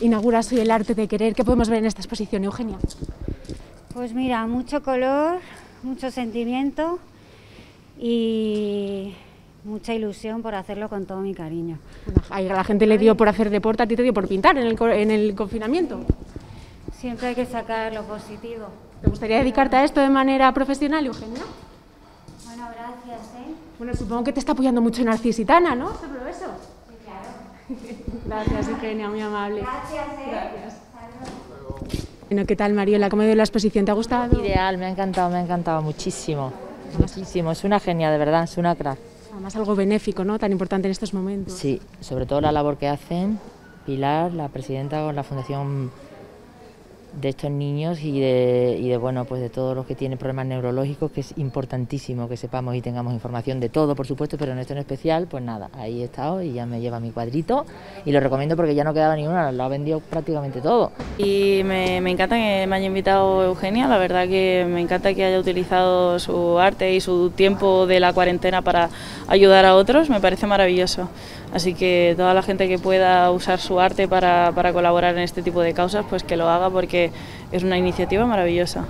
inauguras hoy el arte de querer. ¿Qué podemos ver en esta exposición, Eugenia? Pues mira, mucho color, mucho sentimiento y mucha ilusión por hacerlo con todo mi cariño. A la gente le dio por hacer deporte, a ti te dio por pintar en el, en el confinamiento. Siempre hay que sacar lo positivo. ¿Te gustaría dedicarte a esto de manera profesional, Eugenia? Bueno, gracias, ¿eh? Bueno, supongo que te está apoyando mucho Narcisitana, ¿no? ¿Seguro eso? Claro. Gracias, Eugenia, muy amable. Gracias, ¿eh? Gracias. Bueno, ¿qué tal, Mariola? ¿Cómo ha ido la exposición? ¿Te ha gustado? Ideal, me ha encantado, me ha encantado muchísimo. Muchísimo, es una genia, de verdad, es una crack. Además, algo benéfico, ¿no? Tan importante en estos momentos. Sí, sobre todo la labor que hacen Pilar, la presidenta con la Fundación de estos niños y de, y de bueno pues de todos los que tienen problemas neurológicos que es importantísimo que sepamos y tengamos información de todo por supuesto pero en esto en especial pues nada ahí he estado y ya me lleva mi cuadrito y lo recomiendo porque ya no quedaba ni una lo ha vendido prácticamente todo. Y me, me encanta que me haya invitado Eugenia la verdad que me encanta que haya utilizado su arte y su tiempo de la cuarentena para ayudar a otros me parece maravilloso. Así que toda la gente que pueda usar su arte para, para colaborar en este tipo de causas pues que lo haga porque es una iniciativa maravillosa.